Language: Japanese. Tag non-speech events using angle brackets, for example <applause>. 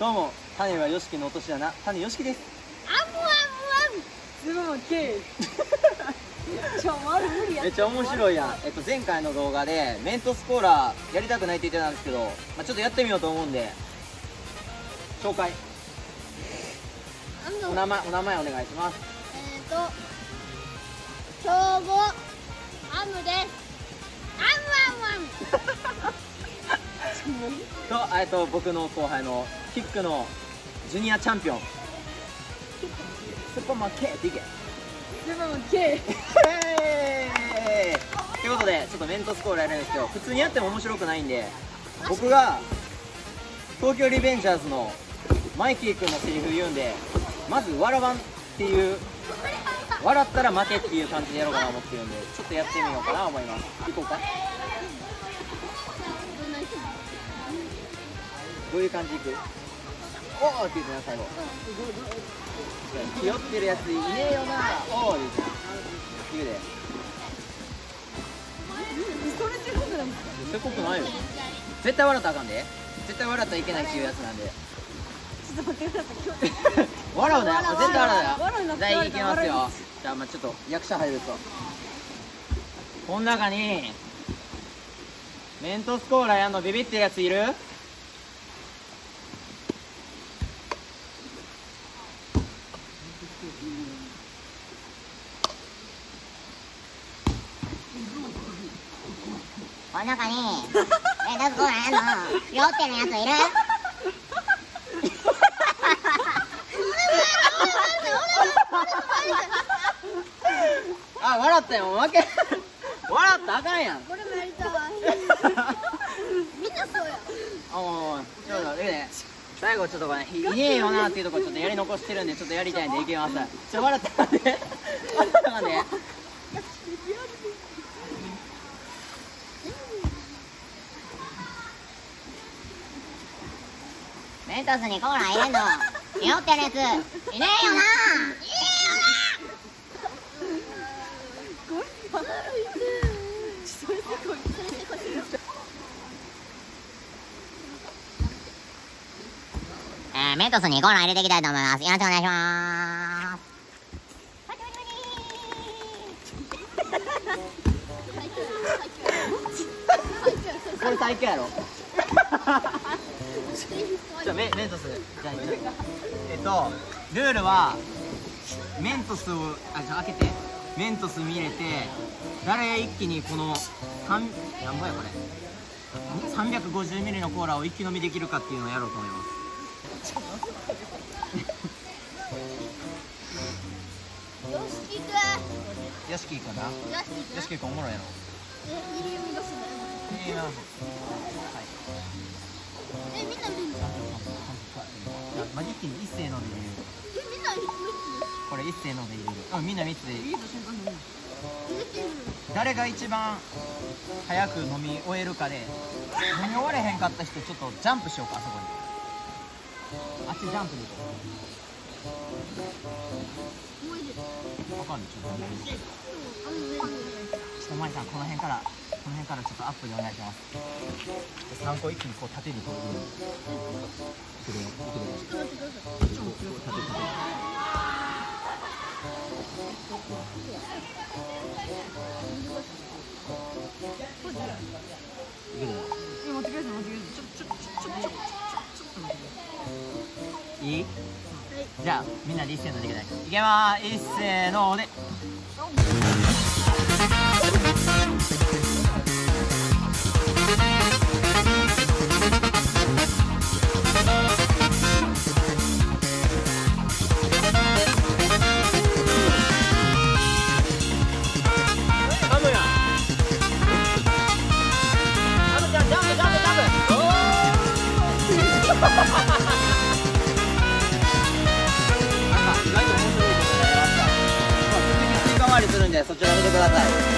どうも種はよしきのお年だな。種よしきです。あむあむあむズボン K ちょ丸無理やめっちゃ面白いやん、えっと、前回の動画でメントスコーラやりたくないって言ってたんですけど、まあ、ちょっとやってみようと思うんで紹介。お名前お名前お願いします。えっ、ー、と兵庫アムです。アムアムアム。<laughs> と,、えっと僕の後輩のキックのジュニアチャンピオン。スポマン K っていけズボン K ということでちょっとメントスコーラやるんですけど普通にやっても面白くないんで僕が東京リベンジャーズのマイキー君のセリフ言うんでまず笑わんっていう笑ったら負けっていう感じでやろうかなと思ってるんでちょっとやってみようかなと思います。行こうか？どういう感じ？いく？おーって言ってな最後気負ってるやついねえよなおーって言ってな言うでそれって僕なんですかせこくないよ絶対笑ったらあかんで絶対笑ったらいけないっていうやつなんでちょっと待ってください笑うなよ絶対笑うなよじゃあいきますよじゃあまあちょっと役者入るとこの中にメントスコーラやんのビビってるやついるこの中に、<laughs> え、どこらやんの？酔ってるやついる？<laughs> あ笑ったよもう負け。笑ったらあかんやん。これもやりたいみんなそうやあもうちょっとで最後ちょっとこれいねえよなっていうところちょっとやり残してるんでちょっとやりたいんでいきます。ちょっと笑ったんで笑ったらあかんでメントスにコーラ入れんの。酔ってるやつ。いねえよな。えー、メントスにコーラ入れていきたいと思います。よろしくお願いします。これ最強やろ <laughs> じゃあメメントスじゃあえっとルールはメントスをあじゃあ開けてメントス見れて誰が一気にこの三なんぼやこれ。350ミリのコーラを一気飲みできるかっていうのをやろうと思います。よし行くよしきかな？よしきくんおもろいやろ。いいな。はいえみんな見る？マジッキーに一斉ので入れる。えみんな見る。これ一斉ので入れる。うんみんな3つでいい入れてる。誰が一番早く飲み終えるかで飲み終われへんかった人ちょっとジャンプしようかあそこに。あっちジャンプでいこもう入れる。うわかんない。ちょっとちょっとマリさんこの辺からこの辺からちょっとアップでお願いします。3個一気にこう縦にこう入れるいくで。いくで。ちょっと待ってください縦縦いくで。待ってください待ってくださいちょちょちょちょちょっと待っていいいじゃあみんなで。一斉ので。いきたいいけまーす一斉ので。意外と面白いことになりました。まあ、続き追加回りするんでそちら見てください。